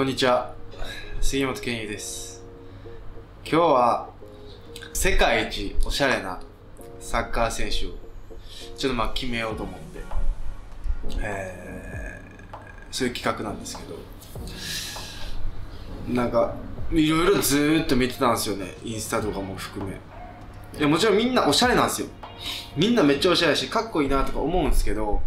こんにちは。杉本健佑です。今日は世界一おしゃれなサッカー選手をちょっとまあ決めようと思ってえー、そういう企画なんですけどなんかいろいろずっと見てたんですよね。インスタとかも含め。いやもちろんみんなおしゃれなんですよ。みんなめっちゃおしゃれだしかっこいいなとか思うんですけど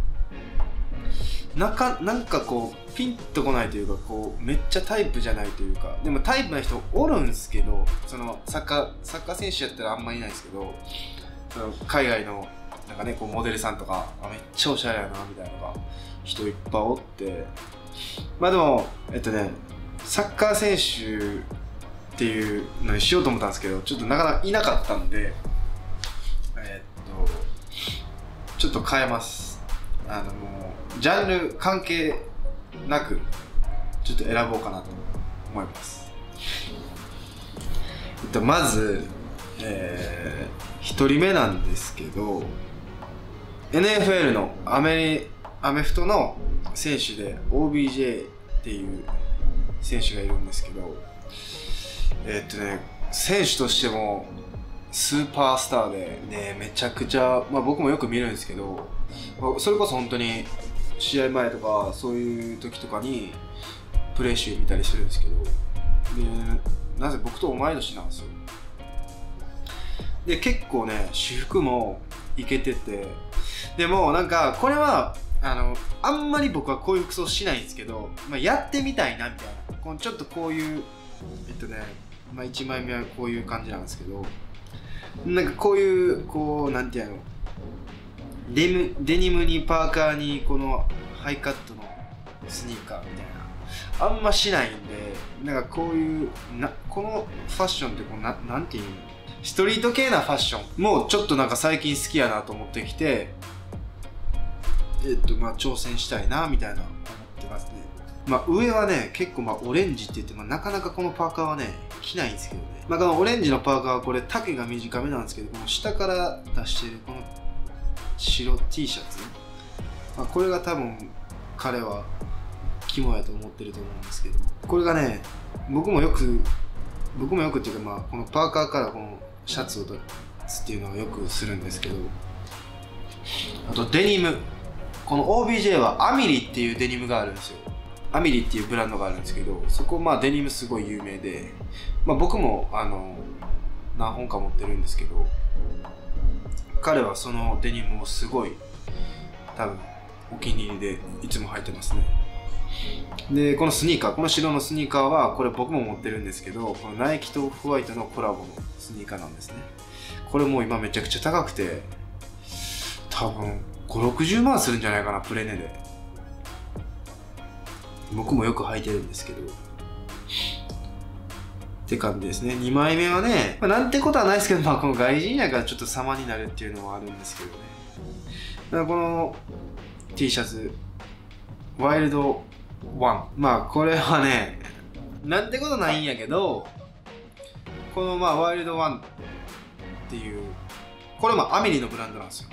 なかなんかこうピンとこないというかこうめっちゃタイプじゃないというかでもタイプな人おるんですけどそのサッカーサッカー選手やったらあんまりいないですけどその海外のなんかねこうモデルさんとかあめっちゃおしゃれやなみたいなのが人いっぱいおって。まあでもえっとねサッカー選手っていうのにしようと思ったんですけどちょっとなかなかいなかったんでえっとちょっと変えます。あのもうジャンル関係なくちょっと選ぼうかなと思います。えっとまずえー、1人目なんですけど NFL のアメアメフトの選手で OBJ っていう選手がいるんですけどえーっとね選手としてもスーパースターでねめちゃくちゃ、まあ、僕もよく見るんですけどそれこそ本当に試合前とかそういう時とかにプレー集見たりするんですけど。でなぜ僕と同い年なんですよ。で結構ね私服もいけてて。でもなんかこれはあのあんまり僕はこういう服装しないんですけど、まあ、やってみたいなみたいな。このちょっとこういうえっとね、まあ、1枚目はこういう感じなんですけど。なんかこういうこうなんていうの？デムデニムにパーカーにこのハイカットのスニーカーみたいな。あんましないんでなんかこういうなこのファッションってこうななんていうの？ストリート系なファッション。もちょっとなんか最近好きやなと思ってきてえっとまあ挑戦したいなみたいな思ってますね。まあ上はね結構まあオレンジって言ってもなかなかこのパーカーはね着ないんですけどね。まあこのオレンジのパーカーはこれ丈が短めなんですけどこの下から出してるこの白 T シャツ、まあ、これが多分彼は肝やと思ってると思うんですけどこれがね僕もよく僕もよくっていうかまあこのパーカーからこのシャツを出すっていうのをよくするんですけどあとデニム。この OBJ はアミリっていうデニムがあるんですよ。アミリっていうブランドがあるんですけどそこまあデニムすごい有名で、まあ、僕もあの何本か持ってるんですけど彼はそのデニムをすごい多分お気に入りでいつも履いてますね。でこのスニーカーこの白のスニーカーはこれ僕も持ってるんですけどこのナイキとホワイトのコラボのスニーカーなんですね。これもう今めちゃくちゃ高くて多分560万するんじゃないかなプレネで。僕もよく履いてるんですけど。って感じですね。2枚目はね、まあ、なんてことはないですけど、まあ、この外人やからちょっと様になるっていうのはあるんですけどね。だからこの T シャツワイルドワン。まあこれはねなんてことないんやけどこのまあワイルドワンっていうこれもアメリのブランドなんですよ。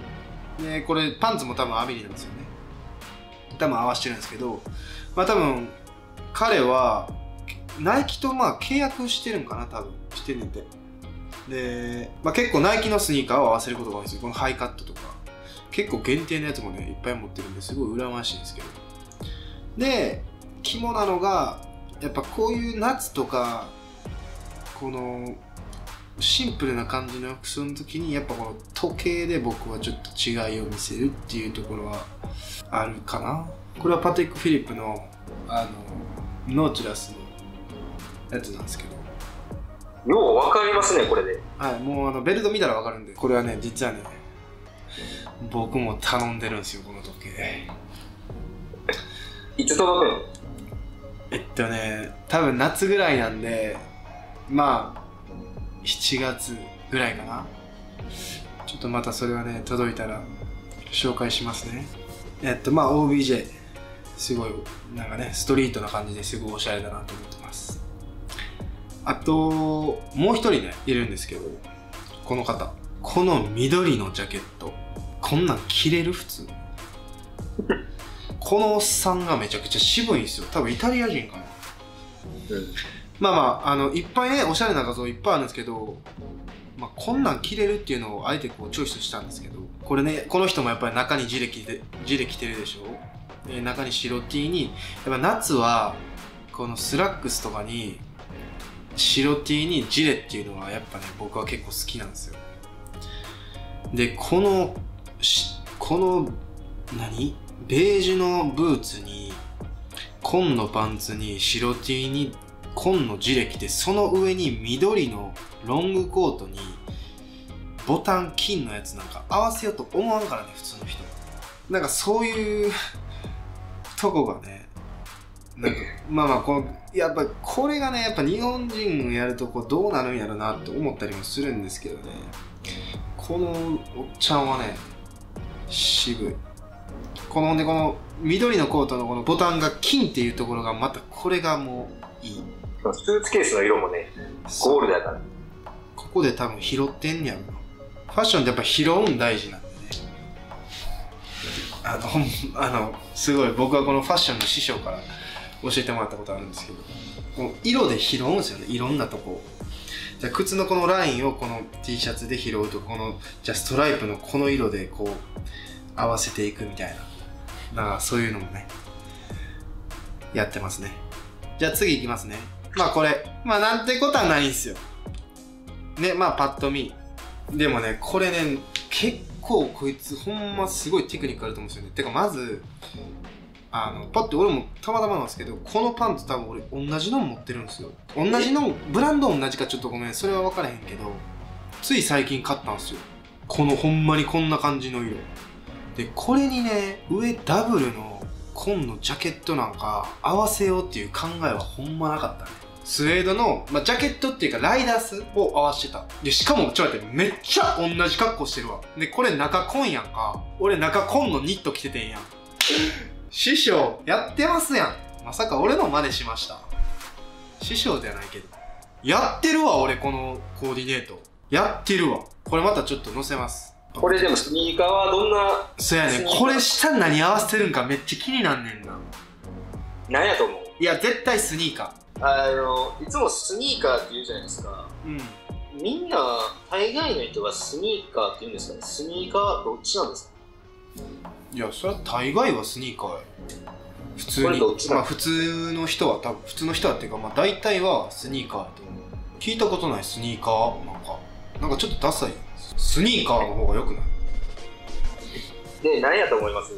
でこれパンツも多分アメリなんですよね。多分合わせてるんですけどまあ多分彼はナイキとまあ契約してるんかな多分。してんねんて。で、まあ、結構ナイキのスニーカーを合わせることが多いんですよ。このハイカットとか。結構限定のやつもねいっぱい持ってるんですごい羨ましいんですけど。で肝なのがやっぱこういう夏とかこのシンプルな感じの服装の時にやっぱこの時計で僕はちょっと違いを見せるっていうところはあるかな。これはパティック・フィリップのあのノーチラスのやつなんですけど。ようわかりますねこれで。はいもうあのベルト見たらわかるんで。これはね実はね僕も頼んでるんですよこの時計。いつ届くの？えっとね多分夏ぐらいなんでまあ7月ぐらいかな。ちょっとまたそれはね届いたら紹介しますね。えっとまあ OBJ すごいなんかねストリートな感じですごいおしゃれだなと思ってあともう一人ねいるんですけどこの方。この緑のジャケットこんなん着れる？普通。このおっさんがめちゃくちゃ渋いんですよ。多分イタリア人かな。まあまああのいっぱいねおしゃれな画像いっぱいあるんですけど、まあ、こんなん着れるっていうのをあえてこうチョイスしたんですけどこれねこの人もやっぱり中にジレ着てジレ着てるでしょ？中に白 T にやっぱ夏はこのスラックスとかに白 T にジレっていうのはやっぱね僕は結構好きなんですよ。でこのこの何？ベージュのブーツに紺のパンツに白 T に紺のジレ着てその上に緑のロングコートにボタン金のやつなんか合わせようと思わんからね普通の人。なんかそういうとこがねなんかまあまあこのやっぱこれがねやっぱ日本人やるとこうどうなるんやろなって思ったりもするんですけどね。このおっちゃんはね渋い。このでこの緑のコートのこのボタンが金っていうところがまたこれがもういい。スーツケースの色もね、ゴールドやから。ここで多分拾ってんねやろな。ファッションってやっぱ拾うん大事なんでね。あのほんあのすごい僕はこのファッションの師匠から教えてもらったことあるんですけど。この色で拾うんですよね。いろんなとこじゃ靴のこのラインをこの T シャツで拾うとこのじゃストライプのこの色でこう合わせていくみたいな。なんかそういうのもねやってますね。じゃあ次いきますね。まあこれまあなんてことはないんですよ。ねまあパッと見。でもねこれね結構こいつほんますごいテクニックあると思うんですよね。てかまずあのパッて俺もたまたまなんですけどこのパンツ多分俺同じの持ってるんですよ。同じのブランド同じかちょっとごめん。それは分からへんけどつい最近買ったんですよ。このほんまにこんな感じの色。でこれにね上ダブルの紺のジャケットなんか合わせようっていう考えはほんまなかったね。スウェードの、まあ、ジャケットっていうかライダースを合わせてた。でしかもちょっと待ってめっちゃ同じ格好してるわ。でこれ中紺やんか。俺中紺のニット着ててんやん。師匠やってますやん。まさか俺の真似しました。師匠ではないけど。やってるわ俺このコーディネート。やってるわ。これまたちょっと載せます。これでもスニーカーはどんな、そうやね。これ下何合わせてるんかめっちゃ気になんねんな。なんやと思う？いや絶対スニーカあの、いつもスニーカーって言うじゃないですか。ーうん。みんな、大概の人がスニーカーって言うんですかね。スニーカーはどっちなんですか？いやそれは大概はスニーカーや。普通に。まあ普通の人は多分普通の人はっていうかまあ大体はスニーカーやと思う。聞いたことないスニーカー？なんかなんかちょっとダサい。スニーカーの方が良くない？で、何やと思います？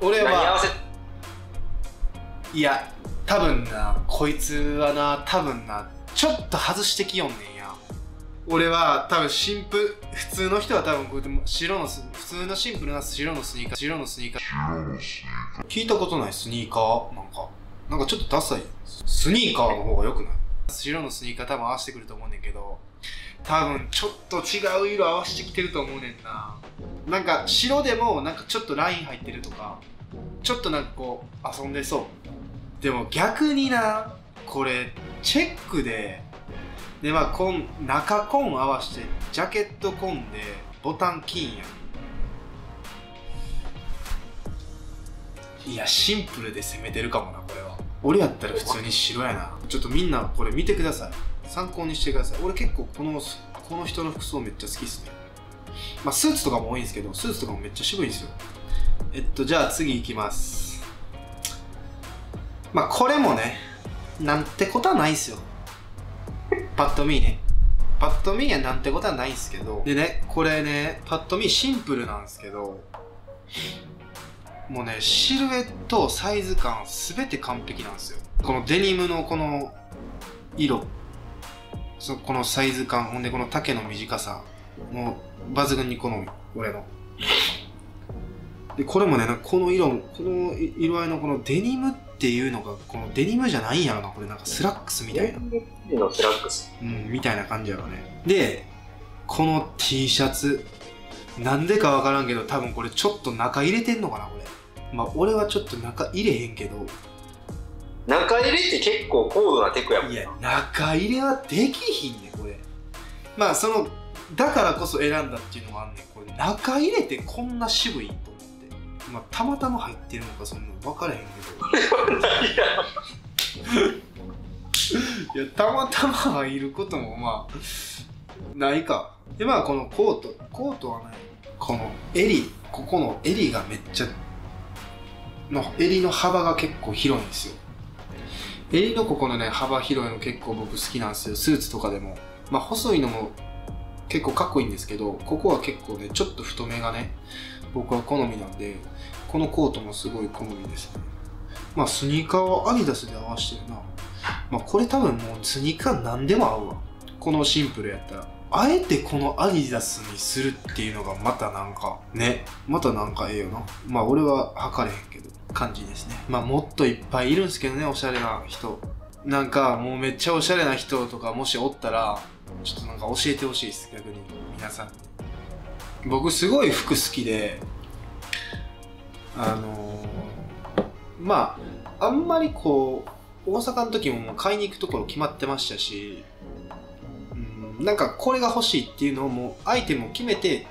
俺はいや多分なこいつはな多分なちょっと外してきよんねん。や俺は多分新婦普通の人は多分こうやって白のス普通のシンプルな白のスニーカー。白のスニーカー。聞いたことないスニーカーなんか。なんかちょっとダサい。スニーカーの方が良くない？白のスニーカー多分合わせてくると思うねんけど。多分ちょっと違う色合わせてきてると思うねんな。なんか白でもなんかちょっとライン入ってるとかちょっとなんかこう遊んでそう。でも逆になこれチェックででまあ紺中紺合わせてジャケット紺でボタン金やいやシンプルで攻めてるかもなこれは。俺やったら普通に白やな。ちょっとみんなこれ見てください。参考にしてください。俺結構このこの人の服装めっちゃ好きっすね。まあスーツとかも多いんですけどスーツとかもめっちゃ渋いんですよ。えっとじゃあ次いきます。まあこれもねなんてことはないんすよ。パッと見ね。パッと見はなんてことはないんすけど。でねこれねパッと見シンプルなんですけどもうねシルエットサイズ感全て完璧なんですよ。このデニムのこの色。そこのサイズ感。ほんでこの丈の短さ。もう抜群に好み俺の。でこれもねこの色この色合いのこのデニムっていうのがこのデニムじゃないんやろなこれなんかスラックスみたいなのスラックス。うん、みたいな感じやろね。で、この T シャツ、なんでかわからんけど、多分これちょっと中入れてんのかな、これ。まあ、俺はちょっと中入れへんけど、中入れって結構高度なテクやもんな。いや、中入れはできひんね、これ。まあ、その、だからこそ選んだっていうのもあんねん。これ、中入れてこんな渋いと。まあ、たまたま入ってるのか、そんな分からへんけど。いやたまたま入ることもまあないか。でまあこのコートコートはねこの襟ここの襟がめっちゃの襟の幅が結構広いんですよ。襟のここのね幅広いの結構僕好きなんですよ。スーツとかでも。まあ細いのも結構かっこいいんですけどここは結構ねちょっと太めがね僕は好みなんでこのコートもすごい好みですね。まあスニーカーはアディダスで合わせてるな。まあこれ多分もうスニーカー何でも合うわ。このシンプルやったら。あえてこのアディダスにするっていうのがまたなんかね。またなんかええよな。まあ俺は測れへんけど感じですね。まあもっといっぱいいるんですけどねおしゃれな人。なんかもうめっちゃおしゃれな人とかもしおったらちょっとなんか教えてほしいです逆に。皆さんに。僕すごい服好きであのーまああんまりこう大阪の時も買いに行くところ決まってましたし、うん、なんかこれが欲しいっていうのをもうアイテムを決めて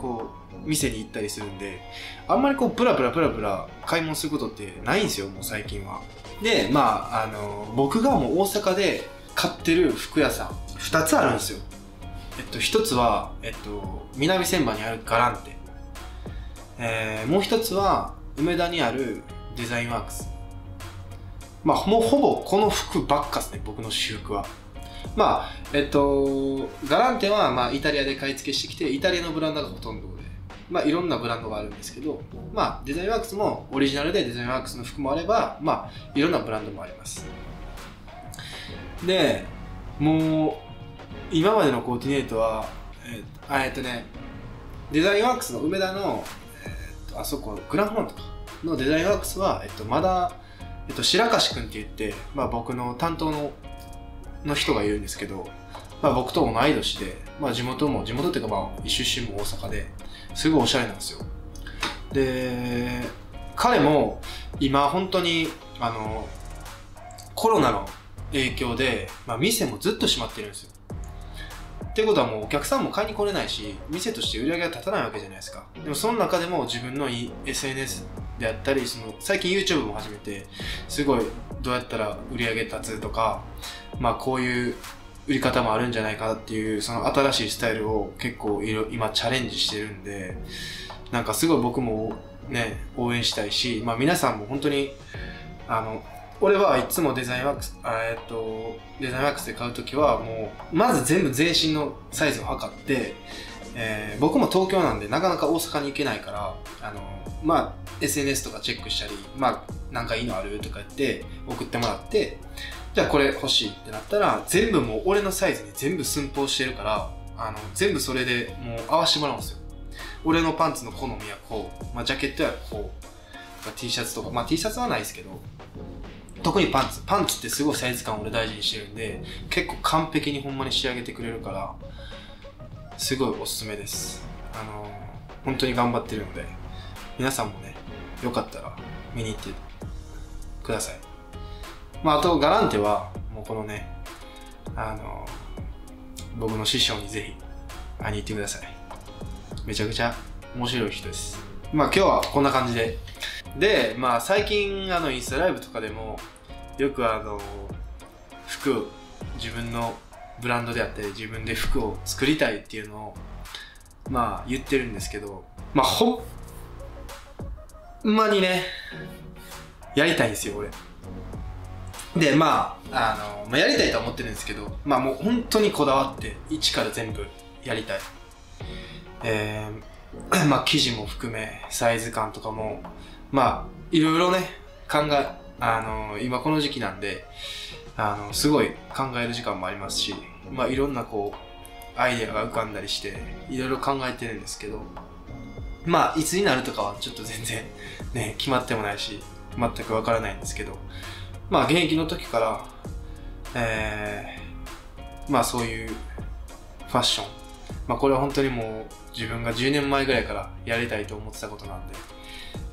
こう店に行ったりするんであんまりこうブラブラブラブラ買い物することってないんですよもう最近は。でまああの僕がもう大阪で買ってる服屋さん2つあるんですよ。えっと1つは、えっと、南千葉にあるガランテ。えーもう1つは梅田にあるデザインワークス。まあもうほぼこの服ばっかですね僕の私服は。まあえっとガランテはまあイタリアで買い付けしてきてイタリアのブランドがほとんどでまあいろんなブランドがあるんですけどまあデザインワークスもオリジナルでデザインワークスの服もあればまあいろんなブランドもあります。でもう今までのコーディネートはえっとえっとねデザインワークスの梅田の、えっとあそこグランフロントかのデザインワークスは、えっと、まだ、えっと、白樫君って言って、まあ、僕の担当のの人がいるんですけど、まあ、僕と同い年で、まあ、地元も地元っていうか、まあ、出身も大阪ですごいおしゃれなんですよ。で彼も今本当にあのコロナの影響で、まあ、店もずっと閉まってるんですよ。っていうことはもうお客さんも買いに来れないし店として売り上げが立たないわけじゃないですか。でもその中でも自分の SNS であったりその最近 YouTube も始めてすごいどうやったら売り上げ立つとかまあこういう売り方もあるんじゃないかっていうその新しいスタイルを結構いろ今チャレンジしてるんでなんかすごい僕もね応援したいしまあ皆さんも本当にあの俺はいつもデザインワークス、えっと、デザインワークスで買うときはもう、まず全部全身のサイズを測って、えー僕も東京なんでなかなか大阪に行けないから、あの、まあ、SNS とかチェックしたり、まあ、なんかいいのあるとか言って送ってもらって、じゃあこれ欲しいってなったら、全部もう俺のサイズに全部寸法してるから、あの、全部それでもう合わせてもらうんですよ。俺のパンツの好みはこう、まあ、ジャケットはこう、まあ T シャツとか、まあ T シャツはないですけど、特にパンツ。パンツってすごいサイズ感俺大事にしてるんで結構完璧にほんまに仕上げてくれるからすごいおすすめです。あの本当に頑張ってるので皆さんもねよかったら見に行ってください。まああとガランテはもうこのねあの僕の師匠にぜひ会いに行ってください。めちゃくちゃ面白い人です。まあ今日はこんな感じで。でまあ最近あのインスタライブとかでもよくあの服を自分のブランドであって自分で服を作りたいっていうのをまあ言ってるんですけどまあほんまにねやりたいんですよ俺。でまああの、まあ、やりたいとは思ってるんですけどまあもう本当にこだわって一から全部やりたい。えー、まあ生地も含めサイズ感とかもまあいろいろね考えあの今この時期なんであのすごい考える時間もありますしまあいろんなこうアイデアが浮かんだりしていろいろ考えてるんですけどまあいつになるとかはちょっと全然ね決まってもないし全くわからないんですけどまあ現役の時からえー、まあそういうファッションまあこれは本当にもう自分が10年前ぐらいからやりたいと思ってたことなんで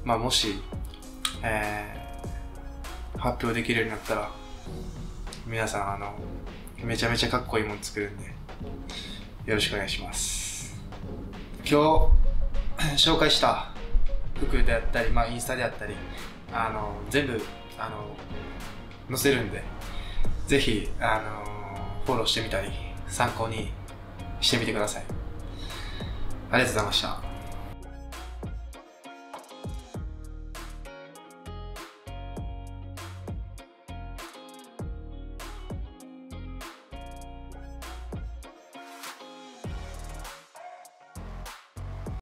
まあもし、えー発表できるようになったら皆さんあのめちゃめちゃかっこいいもの作るんでよろしくお願いします。今日紹介した服であったり、まあ、インスタであったりあの全部あの載せるんでぜひ、あのフォローしてみたり参考にしてみてください。ありがとうございました。